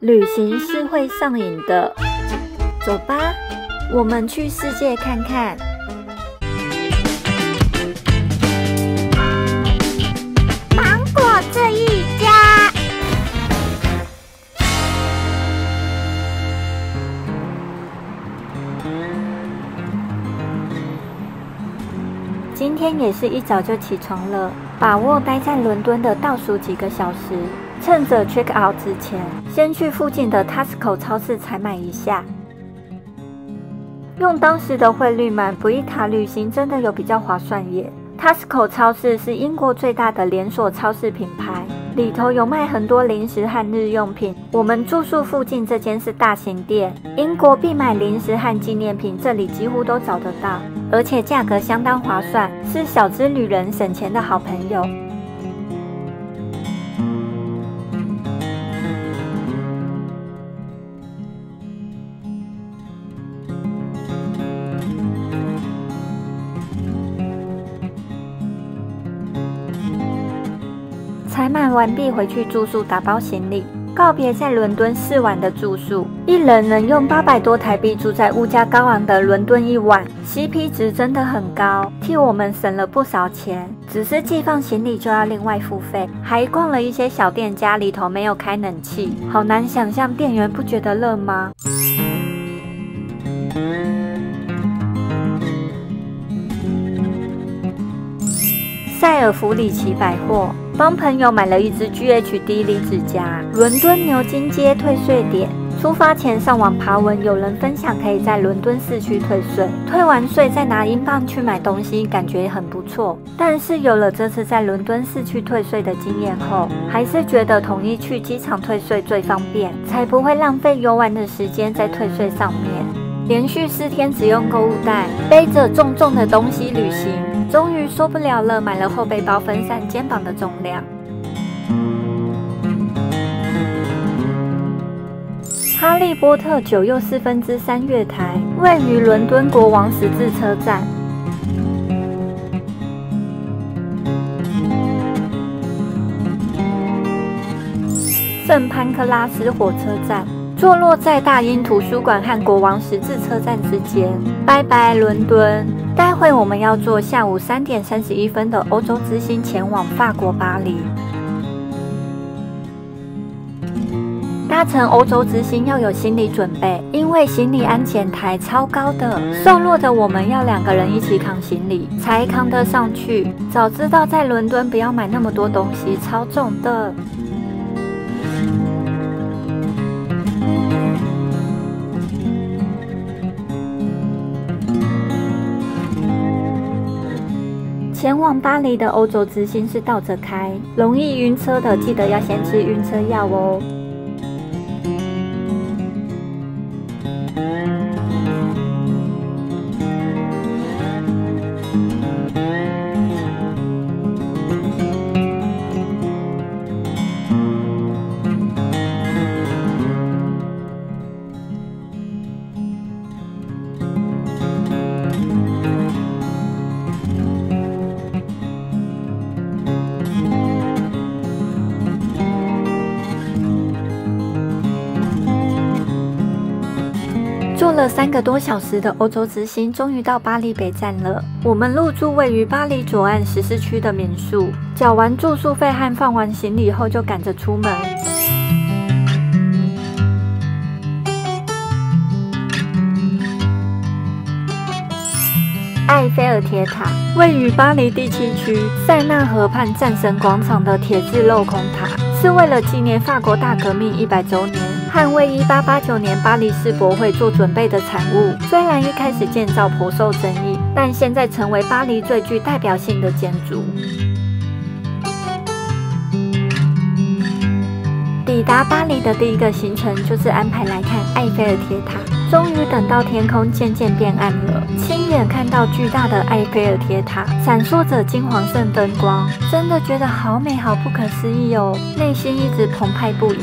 旅行是会上瘾的，走吧，我们去世界看看。芒果这一家，今天也是一早就起床了，把握待在伦敦的倒数几个小时，趁着 check out 之前，先去附近的 Tesco 超市采买一下。用当时的汇率买布伊卡旅行真的有比较划算耶。Tesco 超市是英国最大的连锁超市品牌，里头有卖很多零食和日用品。我们住宿附近这间是大型店，英国必买零食和纪念品，这里几乎都找得到，而且价格相当划算，是小资女人省钱的好朋友。采买完毕，回去住宿打包行李，告别在伦敦四晚的住宿，一人能用八百多台币住在物价高昂的伦敦一晚，CP 值真的很高，替我们省了不少钱。只是寄放行李就要另外付费，还逛了一些小店家，里头没有开冷气，好难想象店员不觉得热吗？塞尔弗里奇百货帮朋友买了一支 GHD 离子夹，伦敦牛津街退税点。出发前上网爬文，有人分享可以在伦敦市区退税，退完税再拿英镑去买东西，感觉很不错。但是有了这次在伦敦市区退税的经验后，还是觉得统一去机场退税最方便，才不会浪费游玩的时间在退税上面。连续四天只用购物袋，背着重重的东西旅行，终于受不了了，买了后背包分散肩膀的重量。哈利波特九又四分之三月台位于伦敦国王十字车站。圣潘克拉斯火车站坐落在大英图书馆和国王十字车站之间。拜拜，伦敦！待会我们要坐下午三点三十一分的欧洲之星前往法国巴黎。搭乘欧洲之星要有心理准备，因为行李安检台超高的，瘦弱的我们要两个人一起扛行李才扛得上去。早知道在伦敦不要买那么多东西，超重的。前往巴黎的欧洲之星是倒着开，容易晕车的，记得要先吃晕车药哦。了三个多小时的欧洲之星，终于到巴黎北站了。我们入住位于巴黎左岸十四区的民宿，缴完住宿费和放完行李后，就赶着出门。埃菲尔铁塔位于巴黎第七区塞纳河畔战神广场的铁质镂空塔，是为了纪念法国大革命一百周年。捍卫1889年巴黎世博会做准备的产物，虽然一开始建造颇受争议，但现在成为巴黎最具代表性的建筑。抵达巴黎的第一个行程就是安排来看埃菲尔铁塔。终于等到天空渐渐变暗了，亲眼看到巨大的埃菲尔铁塔闪烁着金黄色灯光，真的觉得好美好不可思议哦，内心一直澎湃不已。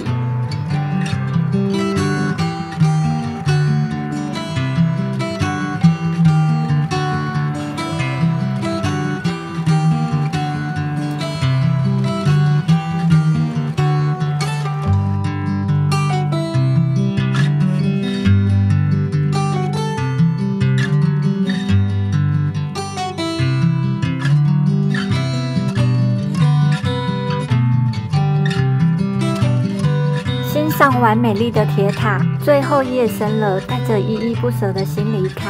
上完美丽的铁塔，最后夜深了，带着依依不舍的心离开。